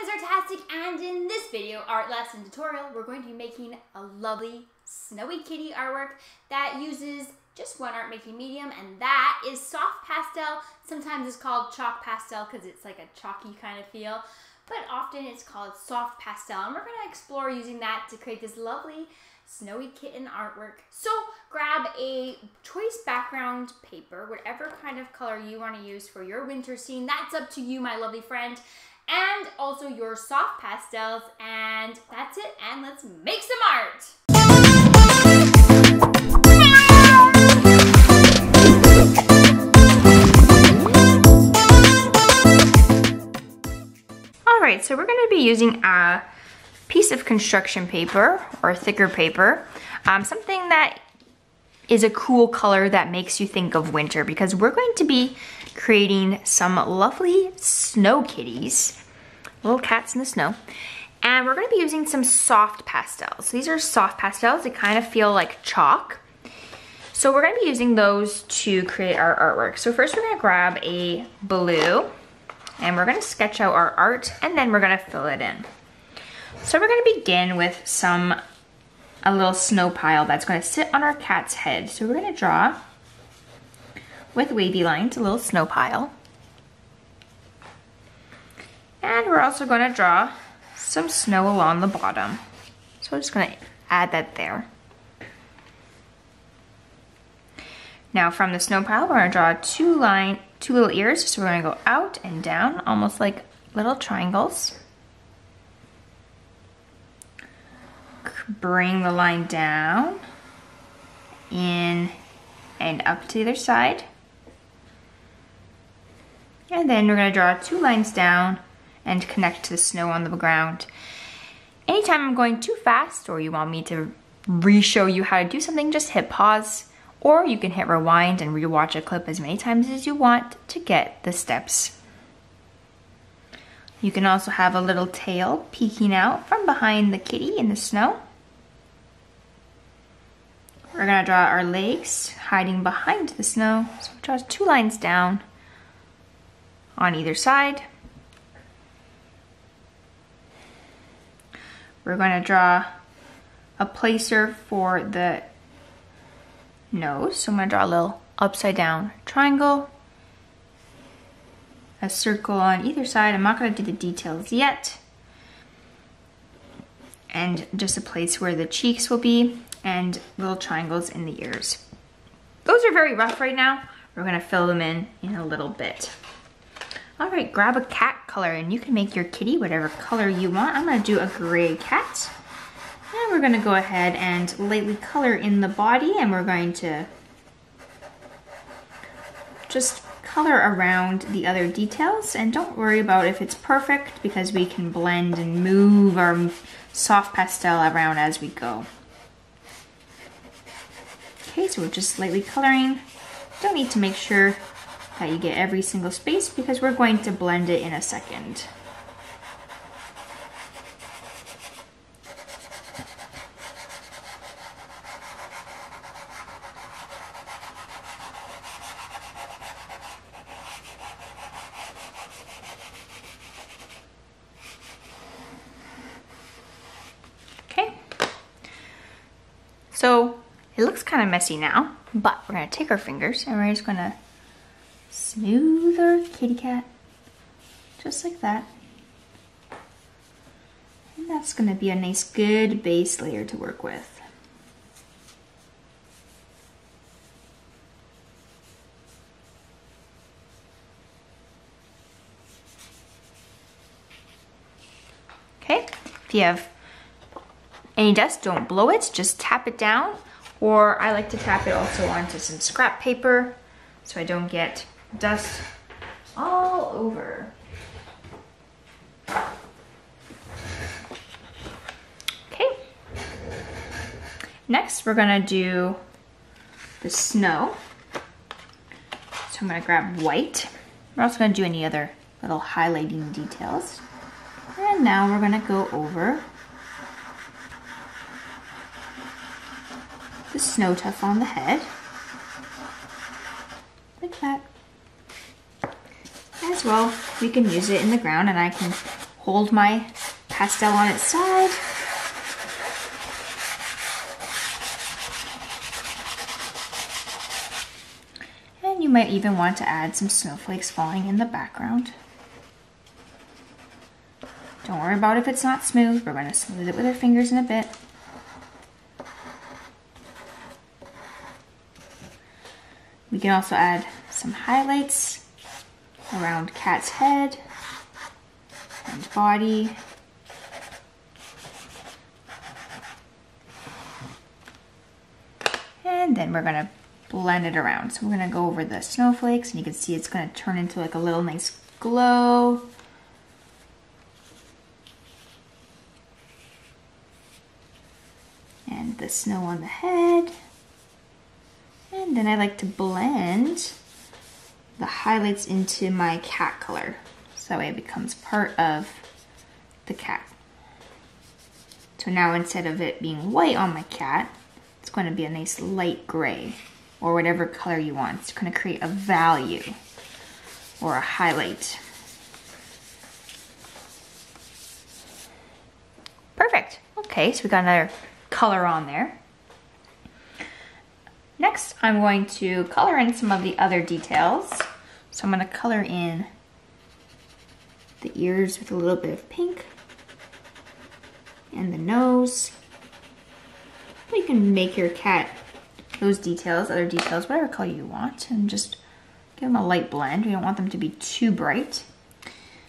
Ms. Artastic and in this video art lesson tutorial we're going to be making a lovely snowy kitty artwork that uses just one art making medium and that is soft pastel. Sometimes it's called chalk pastel because it's like a chalky kind of feel but often it's called soft pastel and we're going to explore using that to create this lovely snowy kitten artwork. So grab a choice background paper, whatever kind of color you want to use for your winter scene. That's up to you, my lovely friend. And also your soft pastels. And that's it. And let's make some art. All right, so we're gonna be using a piece of construction paper or thicker paper, um, something that is a cool color that makes you think of winter because we're going to be creating some lovely snow kitties, little cats in the snow. And we're gonna be using some soft pastels. These are soft pastels, they kind of feel like chalk. So we're gonna be using those to create our artwork. So first we're gonna grab a blue and we're gonna sketch out our art and then we're gonna fill it in. So we're gonna begin with some, a little snow pile that's gonna sit on our cat's head. So we're gonna draw with wavy lines, a little snow pile. And we're also gonna draw some snow along the bottom. So I'm just gonna add that there. Now from the snow pile, we're gonna draw two line, two little ears. So we're gonna go out and down, almost like little triangles. Bring the line down, in, and up to the other side. And then we're gonna draw two lines down and connect to the snow on the ground. Anytime I'm going too fast or you want me to re-show you how to do something, just hit pause or you can hit rewind and re-watch a clip as many times as you want to get the steps. You can also have a little tail peeking out from behind the kitty in the snow. We're gonna draw our legs hiding behind the snow. So draw two lines down on either side. We're gonna draw a placer for the nose. So I'm gonna draw a little upside down triangle, a circle on either side. I'm not gonna do the details yet. And just a place where the cheeks will be and little triangles in the ears. Those are very rough right now. We're gonna fill them in in a little bit. All right, grab a cat color and you can make your kitty whatever color you want. I'm gonna do a gray cat. And we're gonna go ahead and lightly color in the body and we're going to just color around the other details and don't worry about if it's perfect because we can blend and move our soft pastel around as we go. Okay, so we're just slightly coloring. Don't need to make sure that you get every single space because we're going to blend it in a second. Okay. So it looks kind of messy now, but we're gonna take our fingers and we're just gonna smooth our kitty cat, just like that. And that's gonna be a nice good base layer to work with. Okay, if you have any dust, don't blow it, just tap it down or I like to tap it also onto some scrap paper so I don't get dust all over. Okay. Next, we're gonna do the snow. So I'm gonna grab white. We're also gonna do any other little highlighting details. And now we're gonna go over the snow tuft on the head. Like that. As well, we can use it in the ground and I can hold my pastel on its side. And you might even want to add some snowflakes falling in the background. Don't worry about if it's not smooth. We're going to smooth it with our fingers in a bit. We can also add some highlights around Cat's head and body. And then we're gonna blend it around. So we're gonna go over the snowflakes and you can see it's gonna turn into like a little nice glow. And the snow on the head. And then I like to blend the highlights into my cat color. So that way it becomes part of the cat. So now instead of it being white on my cat, it's going to be a nice light gray or whatever color you want. It's going to create a value or a highlight. Perfect. Okay, so we got another color on there. Next, I'm going to color in some of the other details. So I'm going to color in the ears with a little bit of pink and the nose. You can make your cat those details, other details, whatever color you want, and just give them a light blend. We don't want them to be too bright.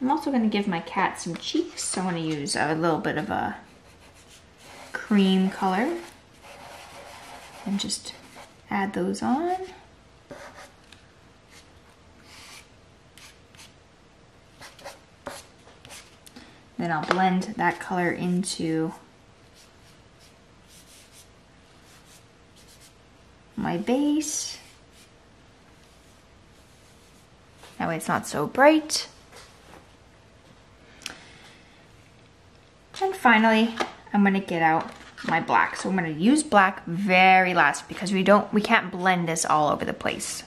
I'm also going to give my cat some cheeks, so I'm going to use a little bit of a cream color and just add those on. Then I'll blend that color into my base. That way it's not so bright. And finally, I'm gonna get out my black. So I'm gonna use black very last because we don't, we can't blend this all over the place.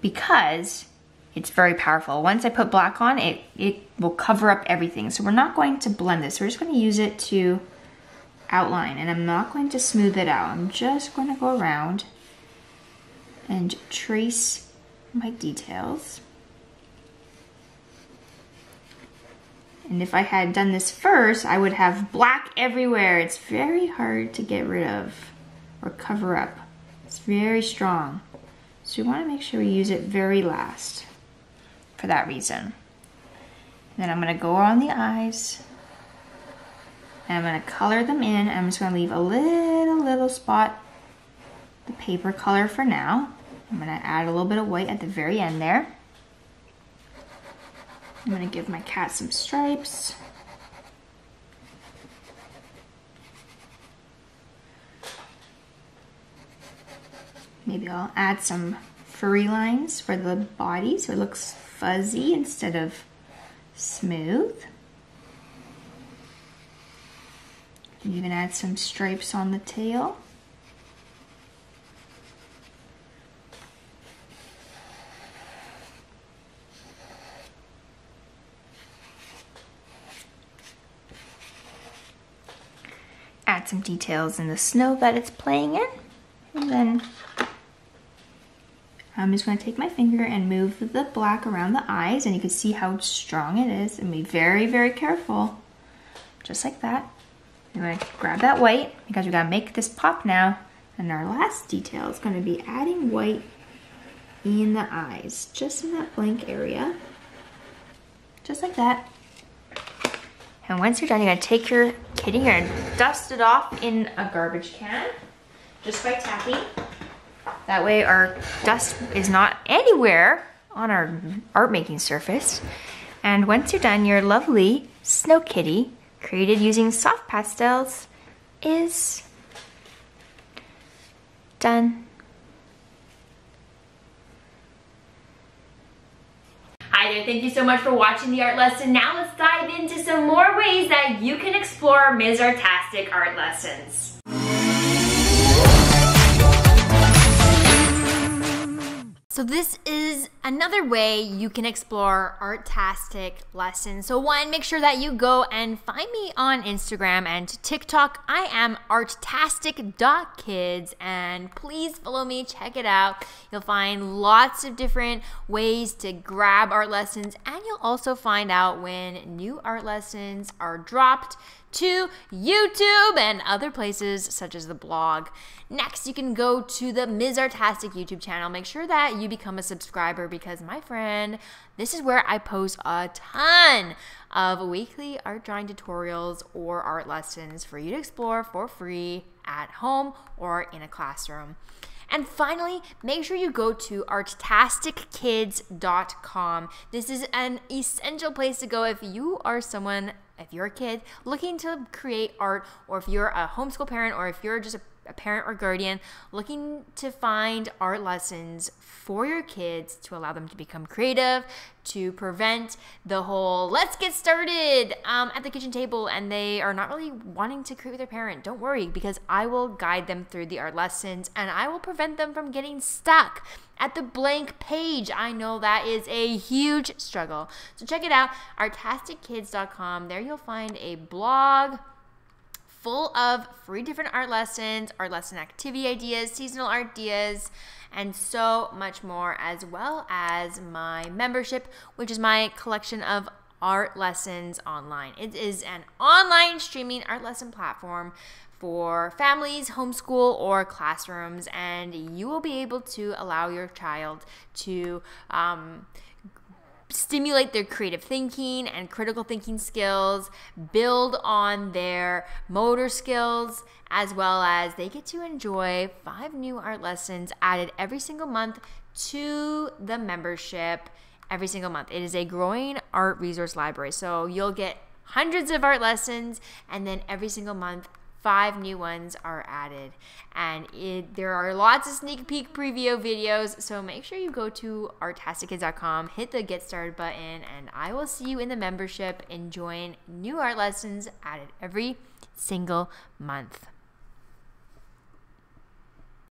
Because it's very powerful. Once I put black on, it, it will cover up everything. So we're not going to blend this. We're just gonna use it to outline and I'm not going to smooth it out. I'm just going to go around and trace my details. And if I had done this first, I would have black everywhere. It's very hard to get rid of or cover up. It's very strong. So we want to make sure we use it very last for that reason. And then I'm going to go on the eyes. And I'm going to color them in. I'm just going to leave a little, little spot, the paper color for now. I'm going to add a little bit of white at the very end there. I'm gonna give my cat some stripes. Maybe I'll add some furry lines for the body so it looks fuzzy instead of smooth. You even add some stripes on the tail. Some details in the snow that it's playing in. And then I'm just gonna take my finger and move the black around the eyes and you can see how strong it is and be very, very careful. Just like that. I'm gonna grab that white because we gotta make this pop now. And our last detail is gonna be adding white in the eyes, just in that blank area. Just like that. And once you're done, you're gonna take your kitty, you're gonna dust it off in a garbage can, just by tapping. That way our dust is not anywhere on our art making surface. And once you're done, your lovely snow kitty, created using soft pastels, is done. Thank you so much for watching the art lesson. Now let's dive into some more ways that you can explore Ms. Artastic art lessons. So this is another way you can explore Artastic lessons. So one, make sure that you go and find me on Instagram and TikTok. I am artastic.kids and please follow me, check it out. You'll find lots of different ways to grab art lessons and you'll also find out when new art lessons are dropped to YouTube and other places such as the blog. Next, you can go to the Ms. Artastic YouTube channel. Make sure that you become a subscriber because, my friend, this is where I post a ton of weekly art drawing tutorials or art lessons for you to explore for free at home or in a classroom. And finally, make sure you go to artastickids.com. This is an essential place to go if you are someone if you're a kid looking to create art, or if you're a homeschool parent, or if you're just a, a parent or guardian looking to find art lessons for your kids to allow them to become creative, to prevent the whole let's get started um, at the kitchen table and they are not really wanting to create with their parent. Don't worry because I will guide them through the art lessons and I will prevent them from getting stuck at the blank page. I know that is a huge struggle. So check it out, artastickids.com. There you'll find a blog full of free different art lessons, art lesson activity ideas, seasonal art ideas, and so much more, as well as my membership, which is my collection of art lessons online. It is an online streaming art lesson platform for families, homeschool, or classrooms, and you will be able to allow your child to um, stimulate their creative thinking and critical thinking skills, build on their motor skills, as well as they get to enjoy five new art lessons added every single month to the membership every single month. It is a growing art resource library. So you'll get hundreds of art lessons and then every single month five new ones are added. And it, there are lots of sneak peek preview videos, so make sure you go to artastickids.com, hit the get started button, and I will see you in the membership enjoying new art lessons added every single month.